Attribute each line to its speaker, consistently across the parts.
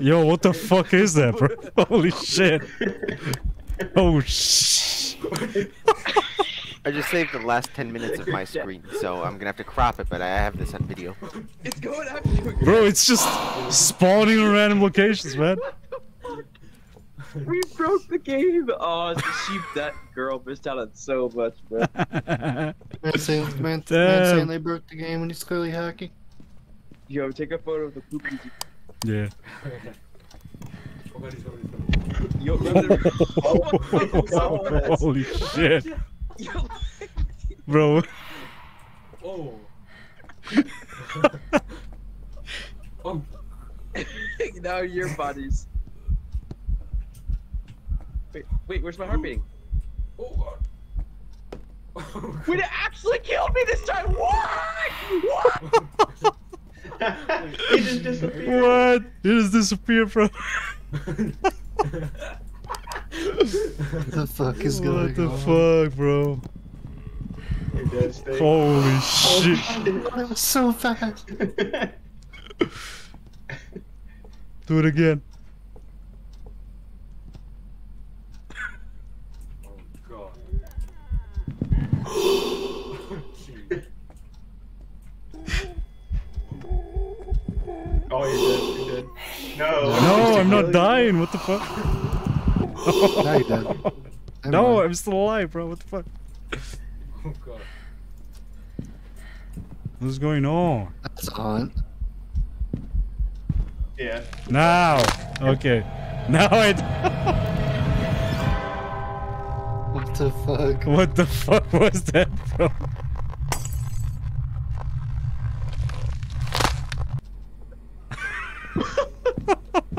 Speaker 1: Yo, what the fuck is that, bro? Holy shit. Oh, shh.
Speaker 2: I just saved the last 10 minutes of my screen, so I'm gonna have to crop it, but I have this on video.
Speaker 3: It's going after you.
Speaker 1: Bro, it's just spawning in random locations, man.
Speaker 3: We broke the game. Oh, sheep. That girl missed out on so much, bro.
Speaker 4: Man man, man saying they broke the game when he's clearly hacking.
Speaker 3: Yo, take a photo of the poop.
Speaker 1: yeah.
Speaker 3: Yo, remember the-
Speaker 1: Holy shit. Bro.
Speaker 5: Oh. oh.
Speaker 3: now your bodies. Wait, wait, where's my heart beating?
Speaker 5: Oh. God. Oh,
Speaker 3: Wait, it actually killed me this time. What? What?
Speaker 6: he just disappeared.
Speaker 1: What? It just disappeared, from.
Speaker 4: What the fuck is going on?
Speaker 1: What the
Speaker 4: on?
Speaker 1: fuck, bro?
Speaker 6: You're.
Speaker 1: Holy shit.
Speaker 4: That was so fast.
Speaker 1: Do it again.
Speaker 5: oh god.
Speaker 6: Oh, you did. dead. You're dead. No.
Speaker 1: No, I'm not dying. What the fuck?
Speaker 4: Now you're dead. Never
Speaker 1: No,
Speaker 4: mind.
Speaker 1: I'm still alive, bro. What the fuck?
Speaker 5: Oh god.
Speaker 1: What's going on?
Speaker 4: That's on.
Speaker 6: Yeah.
Speaker 1: Now. Okay. Now I.
Speaker 4: What the fuck?
Speaker 1: What the fuck was that, bro?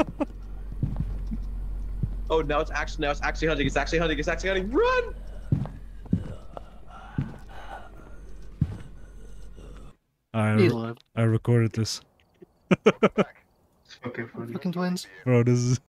Speaker 3: Oh, now it's actually now it's actually hunting. It's actually hunting. It's actually hunting. Run!
Speaker 1: I
Speaker 4: He's alive.
Speaker 1: I recorded this,
Speaker 6: Okay, funny.
Speaker 4: Fucking twins.
Speaker 1: bro. This is